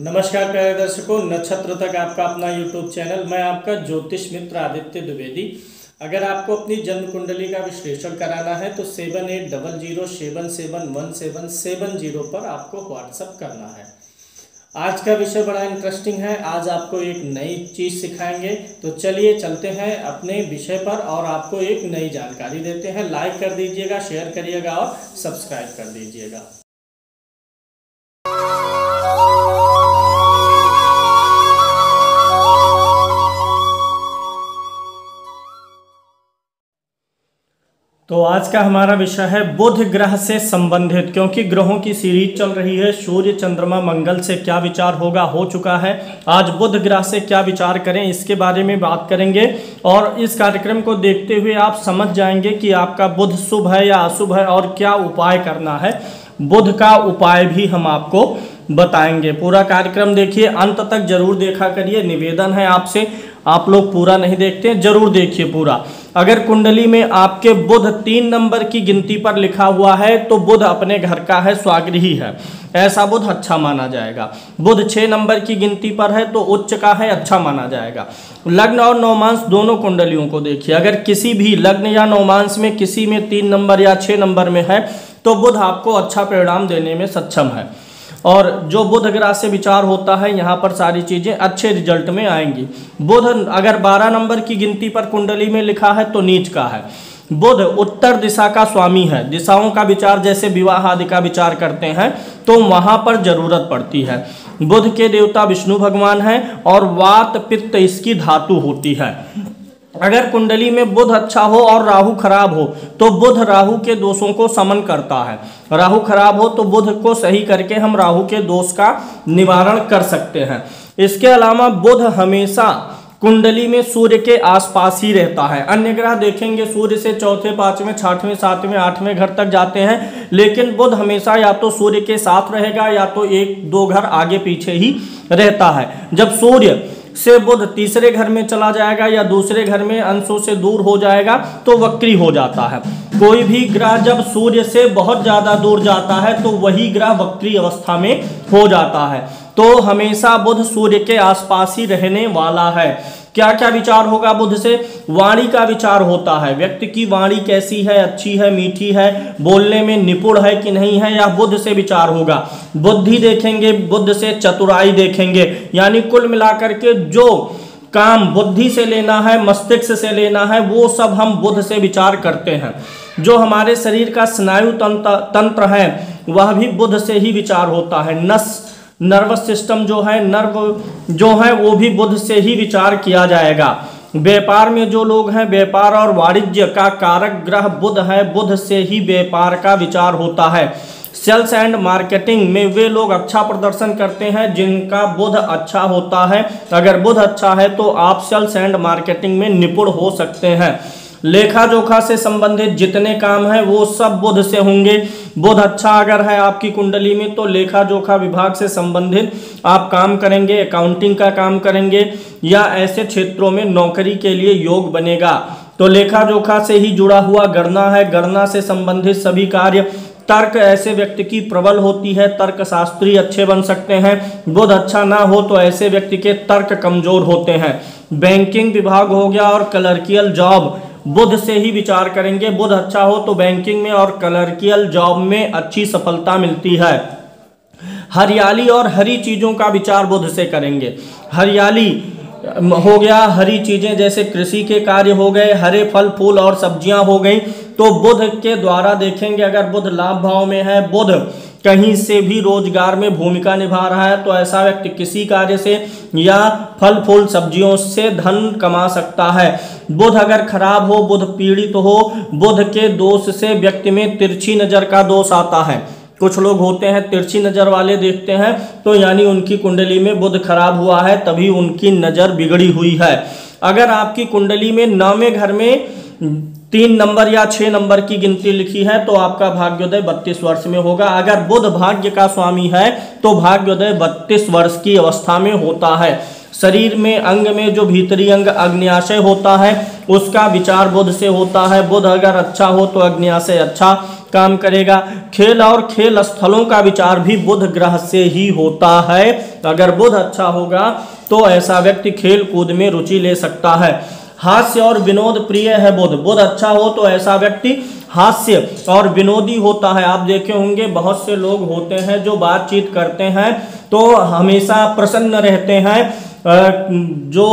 नमस्कार प्यारे दर्शकों, नक्षत्र तक आपका अपना यूट्यूब चैनल मैं आपका ज्योतिष मित्र आदित्य द्विवेदी। अगर आपको अपनी जन्म कुंडली का विश्लेषण कराना है तो seven eight double zero seven seven one seven seven zero पर आपको व्हाट्सअप करना है। आज का विषय बड़ा इंटरेस्टिंग है, आज आपको एक नई चीज़ सिखाएँगे। तो चलिए चलते हैं अपने विषय पर और आपको एक नई जानकारी देते हैं। लाइक कर दीजिएगा शेयर करिएगा और सब्सक्राइब कर दीजिएगा। तो आज का हमारा विषय है बुध ग्रह से संबंधित, क्योंकि ग्रहों की सीरीज़ चल रही है, सूर्य, चंद्रमा, मंगल से क्या विचार होगा, हो चुका है। आज बुध ग्रह से क्या विचार करें, इसके बारे में बात करेंगे। और इस कार्यक्रम को देखते हुए आप समझ जाएँगे कि आपका बुध शुभ है या अशुभ है और क्या उपाय करना है। बुध का उपाय भी हम आपको बताएँगे। पूरा कार्यक्रम देखिए, अंत तक ज़रूर देखा करिए, निवेदन है आपसे। आप लोग पूरा नहीं देखते, ज़रूर देखिए पूरा। अगर कुंडली में आपके बुध तीन नंबर की गिनती पर लिखा हुआ है तो बुध अपने घर का है, स्वागृही है। ऐसा बुध अच्छा माना जाएगा। बुध छः नंबर की गिनती पर है तो उच्च का है अच्छा माना जाएगा। लग्न और नौमांस दोनों कुंडलियों को देखिए। अगर किसी भी लग्न या नौमांस में किसी में तीन नंबर या छः नंबर में है तो बुध आपको अच्छा परिणाम देने में सक्षम है। और जो बुध ग्रह से विचार होता है, यहाँ पर सारी चीज़ें अच्छे रिज़ल्ट में आएँगी। बुध अगर 12 नंबर की गिनती पर कुंडली में लिखा है तो नीच का है। बुध उत्तर दिशा का स्वामी है। दिशाओं का विचार, जैसे विवाह आदि का विचार करते हैं तो वहाँ पर ज़रूरत पड़ती है। बुध के देवता विष्णु भगवान हैं, और वात पित्त इसकी धातु होती है। अगर कुंडली में बुध अच्छा हो और राहु खराब हो तो बुध राहु के दोषों को समन करता है। राहु खराब हो तो बुध को सही करके हम राहु के दोष का निवारण कर सकते हैं। इसके अलावा बुध हमेशा कुंडली में सूर्य के आसपास ही रहता है। अन्य ग्रह देखेंगे, सूर्य से चौथे, पाँचवें, छठवें, सातवें, आठवें घर तक जाते हैं, लेकिन बुध हमेशा या तो सूर्य के साथ रहेगा या तो एक, दो घर आगे पीछे ही रहता है। जब सूर्य से बुध तीसरे घर में चला जाएगा या दूसरे घर में अंशों से दूर हो जाएगा तो वक्री हो जाता है। कोई भी ग्रह जब सूर्य से बहुत ज़्यादा दूर जाता है तो वही ग्रह वक्री अवस्था में हो जाता है। तो हमेशा बुध सूर्य के आसपास ही रहने वाला है। क्या क्या विचार होगा बुध से? वाणी का विचार होता है। व्यक्ति की वाणी कैसी है, अच्छी है, मीठी है, बोलने में निपुण है कि नहीं है या बुद्ध से विचार होगा। बुद्धि देखेंगे बुद्ध से चतुराई देखेंगे। यानी कुल मिलाकर के जो काम बुद्धि से लेना है, मस्तिष्क से लेना है, वो सब हम बुद्ध से विचार करते हैं। जो हमारे शरीर का स्नायु तंत्र तंत्र है, वह भी बुद्ध से ही विचार होता है। नस नर्वस सिस्टम जो है, नर्व जो है, वो भी बुद्ध से ही विचार किया जाएगा। व्यापार में जो लोग हैं, व्यापार और वाणिज्य का कारक ग्रह बुध है बुध से ही व्यापार का विचार होता है। सेल्स एंड मार्केटिंग में वे लोग अच्छा प्रदर्शन करते हैं, जिनका बुध अच्छा होता है। अगर बुध अच्छा है तो आप सेल्स एंड मार्केटिंग में निपुण हो सकते हैं। लेखा जोखा से संबंधित जितने काम हैं, वो सब बुध से होंगे। बुध अच्छा अगर है आपकी कुंडली में तो लेखा जोखा विभाग से संबंधित आप काम करेंगे अकाउंटिंग का काम करेंगे, या ऐसे क्षेत्रों में नौकरी के लिए योग बनेगा। तो लेखा जोखा से ही जुड़ा हुआ गणना है। गणना से संबंधित सभी कार्य, तर्क ऐसे व्यक्ति की प्रबल होती है। तर्क शास्त्री अच्छे बन सकते हैं। बुध अच्छा ना हो तो ऐसे व्यक्ति के तर्क कमज़ोर होते हैं। बैंकिंग विभाग हो गया और क्लर्कियल जॉब बुध से ही विचार करेंगे। बुध अच्छा हो तो बैंकिंग में और कलर्कियल जॉब में अच्छी सफलता मिलती है। हरियाली और हरी चीज़ों का विचार बुध से करेंगे। हरियाली हो गया हरी चीज़ें, जैसे कृषि के कार्य हो गए, हरे फल, फूल और सब्ज़ियाँ हो गई तो बुध के द्वारा देखेंगे अगर बुध लाभ भाव में है, बुध कहीं से भी रोज़गार में भूमिका निभा रहा है तो ऐसा व्यक्ति किसी कार्य से या फल फूल सब्जियों से धन कमा सकता है। बुध अगर खराब हो, बुध पीड़ित तो हो, बुध के दोष से व्यक्ति में तिरछी नज़र का दोष आता है। कुछ लोग होते हैं, तिरछी नज़र वाले देखते हैं तो यानी उनकी कुंडली में बुध खराब हुआ है, तभी उनकी नज़र बिगड़ी हुई है। अगर आपकी कुंडली में नौवें घर में तीन नंबर या छह नंबर की गिनती लिखी है तो आपका भाग्योदय बत्तीस वर्ष में होगा। अगर बुध भाग्य का स्वामी है तो भाग्योदय बत्तीस वर्ष की अवस्था में होता है। शरीर में, अंग में जो भीतरी अंग अग्न्याशय होता है, उसका विचार बुध से होता है। बुध अगर अच्छा हो तो अग्न्याशय अच्छा काम करेगा। खेल और खेल स्थलों का विचार भी बुध ग्रह से ही होता है। अगर बुध अच्छा होगा तो ऐसा व्यक्ति खेल कूद में रुचि ले सकता है। हास्य और विनोद प्रिय है बोध। बोध अच्छा हो तो ऐसा व्यक्ति हास्य और विनोदी होता है। आप देखे होंगे, बहुत से लोग होते हैं जो बातचीत करते हैं तो हमेशा प्रसन्न रहते हैं जो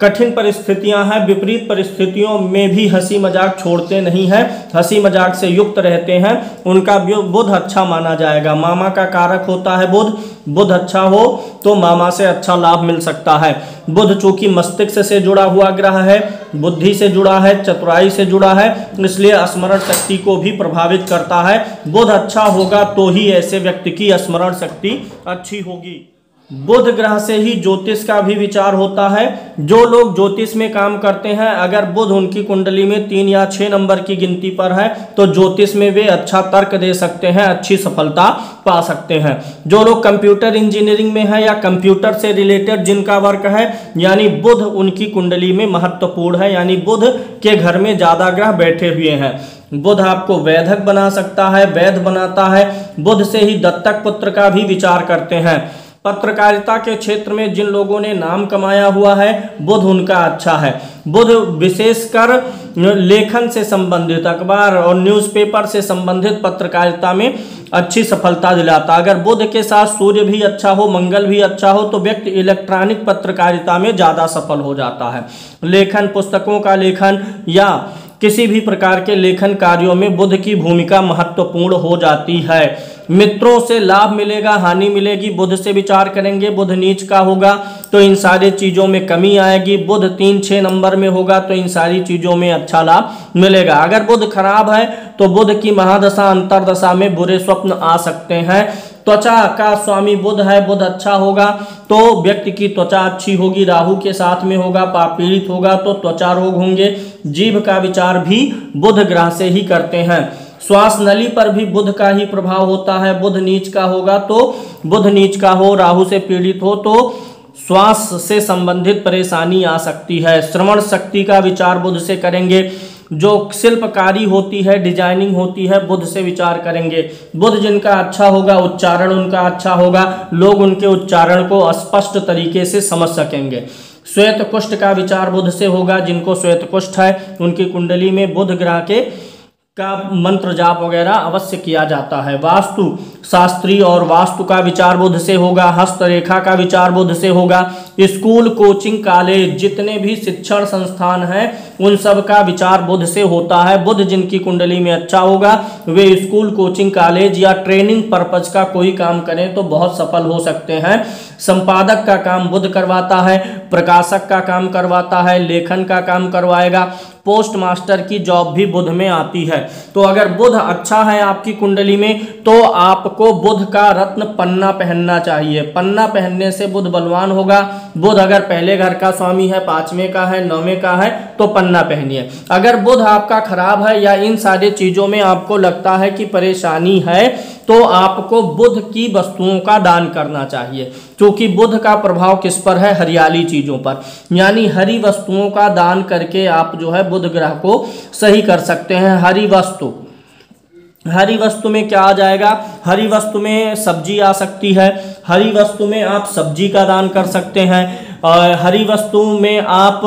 कठिन परिस्थितियाँ हैं, विपरीत परिस्थितियों में भी हँसी मज़ाक छोड़ते नहीं हैं हँसी मज़ाक से युक्त रहते हैं, उनका बुध अच्छा माना जाएगा। मामा का कारक होता है बुध बुध अच्छा हो तो मामा से अच्छा लाभ मिल सकता है। बुध चूँकि मस्तिष्क से जुड़ा हुआ ग्रह है, बुद्धि से जुड़ा है, चतुराई से जुड़ा है, इसलिए स्मरण शक्ति को भी प्रभावित करता है। बुध अच्छा होगा तो ही ऐसे व्यक्ति की स्मरण शक्ति अच्छी होगी। बुध ग्रह से ही ज्योतिष का भी विचार होता है। जो लोग ज्योतिष में काम करते हैं, अगर बुध उनकी कुंडली में तीन या छह नंबर की गिनती पर है तो ज्योतिष में वे अच्छा तर्क दे सकते हैं, अच्छी सफलता पा सकते हैं। जो लोग कंप्यूटर इंजीनियरिंग में है या कंप्यूटर से रिलेटेड जिनका वर्क है, यानी बुध उनकी कुंडली में महत्वपूर्ण है, यानी बुध के घर में ज़्यादा ग्रह बैठे हुए हैं। बुध आपको वैधक बना सकता है, वैध बनाता है, बुध से ही दत्तक पुत्र का भी विचार करते हैं। पत्रकारिता के क्षेत्र में जिन लोगों ने नाम कमाया हुआ है, बुध उनका अच्छा है। बुध विशेषकर लेखन से संबंधित, अखबार और न्यूज़पेपर से संबंधित पत्रकारिता में अच्छी सफलता दिलाता। अगर बुध के साथ सूर्य भी अच्छा हो, मंगल भी अच्छा हो तो व्यक्ति इलेक्ट्रॉनिक पत्रकारिता में ज़्यादा सफल हो जाता है। लेखन, पुस्तकों का लेखन या किसी भी प्रकार के लेखन कार्यों में बुध की भूमिका महत्वपूर्ण हो जाती है। मित्रों से लाभ मिलेगा, हानि मिलेगी बुध से विचार करेंगे बुध नीच का होगा तो इन सारी चीज़ों में कमी आएगी बुध तीन छः नंबर में होगा तो इन सारी चीज़ों में अच्छा लाभ मिलेगा। अगर बुध खराब है तो बुध की महादशा, अंतरदशा में बुरे स्वप्न आ सकते हैं। त्वचा का स्वामी बुध है बुध अच्छा होगा तो व्यक्ति की त्वचा अच्छी होगी, राहु के साथ में होगा, पाप पीड़ित होगा तो त्वचा रोग होंगे। जीभ का विचार भी बुध ग्रह से ही करते हैं। श्वास नली पर भी बुध का ही प्रभाव होता है बुध नीच का होगा तो बुध नीच का हो, राहु से पीड़ित हो तो श्वास से संबंधित परेशानी आ सकती है। श्रवण शक्ति का विचार बुध से करेंगे। जो शिल्पकारी होती है, डिज़ाइनिंग होती है बुध से विचार करेंगे। बुध जिनका अच्छा होगा, उच्चारण उनका अच्छा होगा, लोग उनके उच्चारण को स्पष्ट तरीके से समझ सकेंगे। श्वेत कुष्ठ का विचार बुध से होगा, जिनको श्वेत कुष्ठ है, उनकी कुंडली में बुध ग्रह के का मंत्र जाप वगैरह अवश्य किया जाता है। वास्तु शास्त्री और वास्तु का विचार बुद्ध से होगा, हस्तरेखा का विचार बुद्ध से होगा स्कूल, कोचिंग, कॉलेज, जितने भी शिक्षण संस्थान हैं, उन सब का विचार बुद्ध से होता है। बुद्ध जिनकी कुंडली में अच्छा होगा, वे स्कूल, कोचिंग, कॉलेज या ट्रेनिंग पर्पज का कोई काम करें तो बहुत सफल हो सकते हैं। संपादक का काम बुद्ध करवाता है, प्रकाशक का काम करवाता है, लेखन का काम करवाएगा, पोस्ट मास्टर की जॉब भी बुध में आती है। तो अगर बुध अच्छा है आपकी कुंडली में तो आपको बुध का रत्न पन्ना पहनना चाहिए। पन्ना पहनने से बुध बलवान होगा बुध अगर पहले घर का स्वामी है, पाँचवें का है, नौवें का है तो पन्ना पहनिए अगर बुध आपका खराब है या इन सारी चीज़ों में आपको लगता है कि परेशानी है तो आपको बुध की वस्तुओं का दान करना चाहिए। क्योंकि बुध का प्रभाव किस पर है? हरियाली चीज़ों पर। यानी हरी वस्तुओं का दान करके आप जो है बुध ग्रह को सही कर सकते हैं। हरी वस्तु। हरी वस्तु में क्या आ जाएगा? हरी वस्तु में सब्ज़ी आ सकती है। हरी वस्तु में आप सब्ज़ी का दान कर सकते हैं। और हरी वस्तु में आप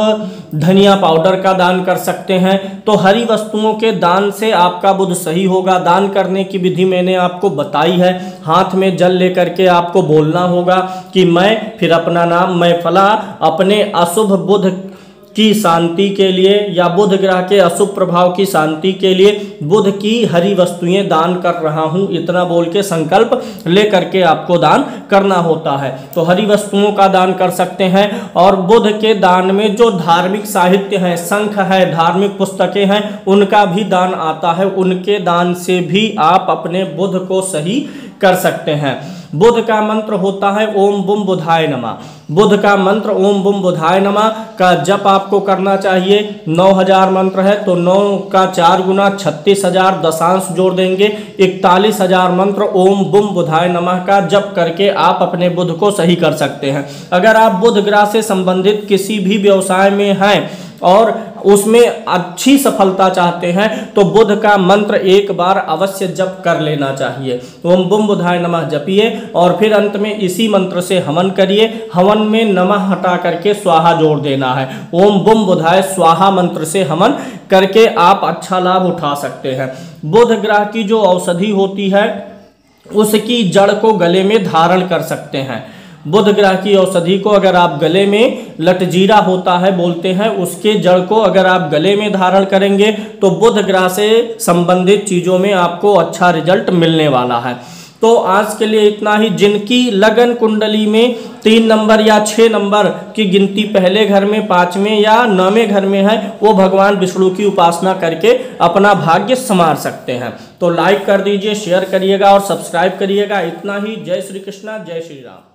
धनिया पाउडर का दान कर सकते हैं। तो हरी वस्तुओं के दान से आपका बुध सही होगा। दान करने की विधि मैंने आपको बताई है। हाथ में जल लेकर के आपको बोलना होगा कि मैं फिर अपना नाम, मैं फला, अपने अशुभ बुद्ध की शांति के लिए या बुध ग्रह के अशुभ प्रभाव की शांति के लिए बुध की हरी वस्तुएँ दान कर रहा हूँ। इतना बोल के संकल्प लेकर के आपको दान करना होता है। तो हरी वस्तुओं का दान कर सकते हैं और बुध के दान में जो धार्मिक साहित्य है संख है, धार्मिक पुस्तकें हैं, उनका भी दान आता है। उनके दान से भी आप अपने बुध को सही कर सकते हैं। बुध का मंत्र होता है, ओम बुम बुधाय नमा। बुध का मंत्र, ओम बुम बुधाय नमा, का जप आपको करना चाहिए। नौ हज़ार मंत्र है तो नौ का चार गुना छत्तीस हज़ार दशांश जोड़ देंगे। इकतालीस हज़ार मंत्र, ओम बुम बुधाय नमः का जप करके आप अपने बुध को सही कर सकते हैं। अगर आप बुध ग्रह से संबंधित किसी भी व्यवसाय में हैं और उसमें अच्छी सफलता चाहते हैं तो बुध का मंत्र एक बार अवश्य जप कर लेना चाहिए। ओम बुम बुधाय नमः जपिए, और फिर अंत में इसी मंत्र से हवन करिए। हवन में नमः हटा करके स्वाहा जोड़ देना है। ओम बुम बुधाय स्वाहा मंत्र से हवन करके आप अच्छा लाभ उठा सकते हैं। बुध ग्रह की जो औषधि होती है, उसकी जड़ को गले में धारण कर सकते हैं। बुध ग्रह की औषधि को अगर आप गले में लटजीरा होता है, बोलते हैं, उसके जड़ को अगर आप गले में धारण करेंगे तो बुध ग्रह से संबंधित चीज़ों में आपको अच्छा रिज़ल्ट मिलने वाला है। तो आज के लिए इतना ही। जिनकी लगन कुंडली में तीन नंबर या छः नंबर की गिनती पहले घर में, पाँचवें या नौवें घर में है, वो भगवान विष्णु की उपासना करके अपना भाग्य संवार सकते हैं। तो लाइक कर दीजिए शेयर करिएगा और सब्सक्राइब करिएगा। इतना ही। जय श्री कृष्णा, जय श्री राम।